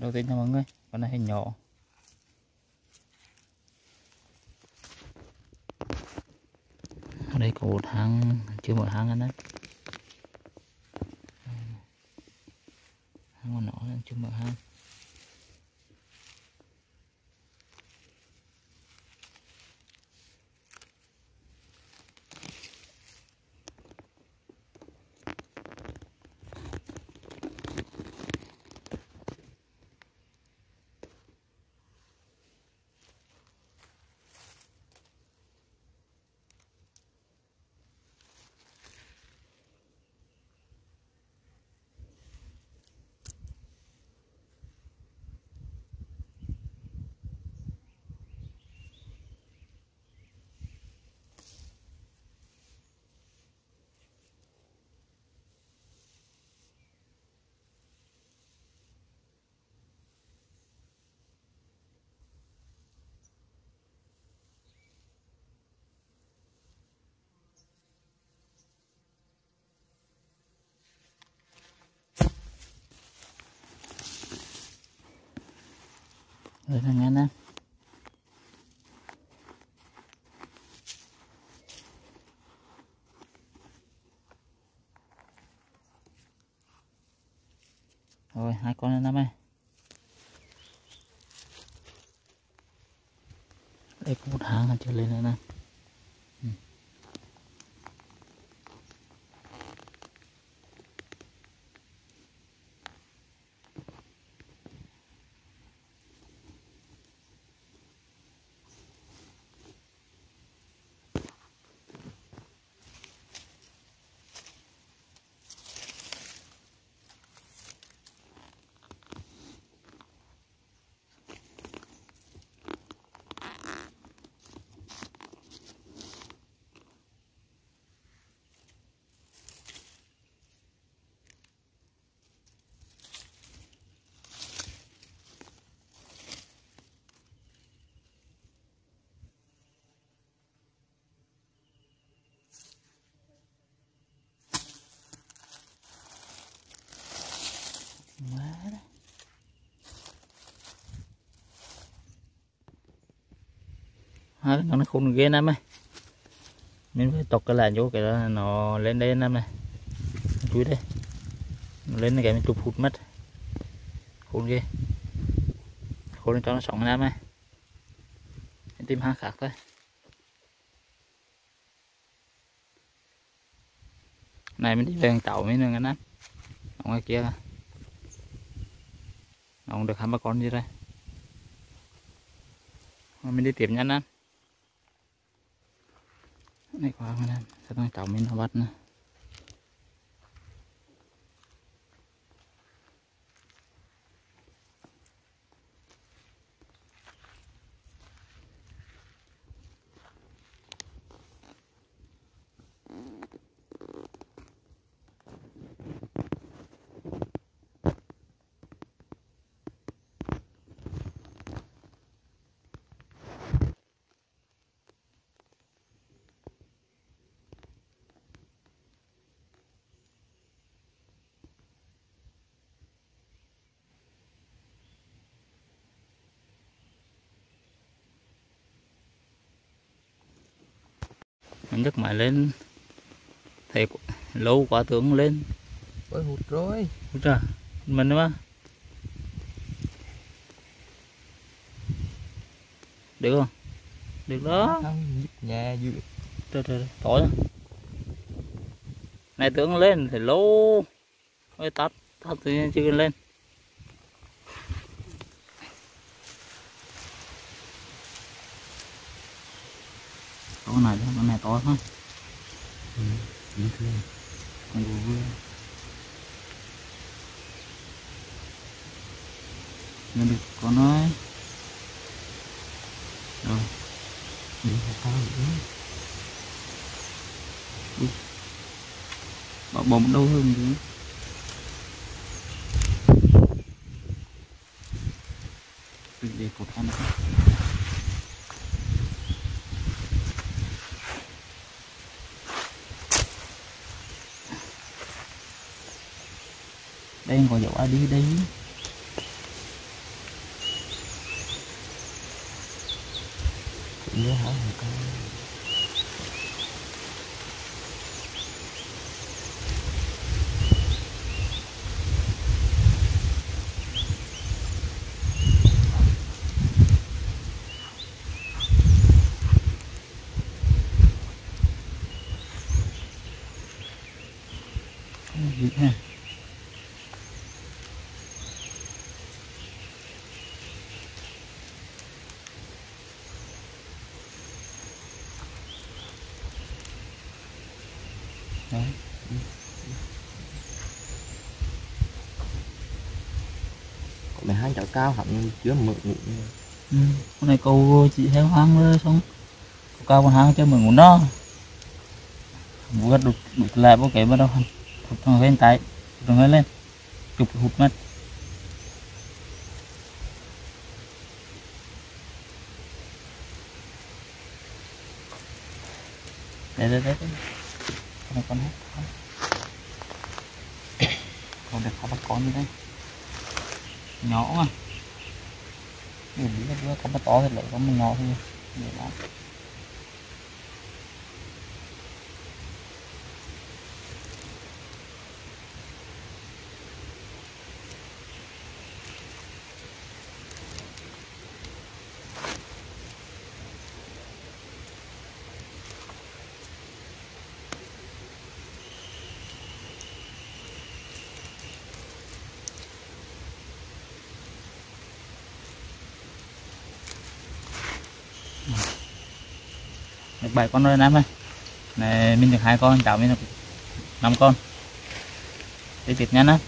đầu tiên nha mọi người, con này hình nhỏ ở đây có một hang, chưa một hang anh ấy hang con nhỏ chưa mở hang rồi thằng anh em Rồi, hai con anh em ơi Đây có một hàng chưa lên nữa nè hai nó khôn ghê lắm ấy mình phải tọc cái làn vô cái đó nó lên đây năm này. Chú đây. Nó lên cái mình chụp hụt mất khôn ghê. Khôn lên cho nó sống năm ấy mình tìm hang khác thôi. Này, mình đi lên tàu mấy nữa anh ông ở ngoài kia. Ông được hai ba con gì đây mình đi tiếp nhanh anh này quá mà nè sao nó trồng nó bắt nữa. Mình nhấc mãi lên thầy lâu quá tướng lên Ôi hụt rồi Ôi trời, mình không? Được không? Được đó. Nhà dữ Trời trời, tối. Này tướng lên thì lâu. Ôi tắt, tắt tự nhiên chưa lên. Con này thôi, con này to thôi. Ừ, bình thường Con vừa vừa. Nên được con ơi. Rồi. Đi là cao nữa bỏ bóng đâu hơn Đừng để cột ăn đen còn dọa đi đi nhớ hỏi thằng con Yeah. Đấy. có mấy hai cháu cao hẳn chưa mở ngủ Ừ. Hôm nay cô chị heo hoang rồi xong. Cô cao con hang cho mình ngủ đó vừa đục đục lại bố kể bắt đầu. Hẳn hụt thằng lên tay hụt thằng lên. Chụp hụt mất đây đây đây đây này con hết. Còn được có bắt con như đây. Nhỏ mà mình biết là có bắt to thì lại có một nhỏ thôi. Để lắm được bảy con rồi anh em ơi này, mình được hai con, cháu mình được năm con. Tiếp tiếp nhanh á.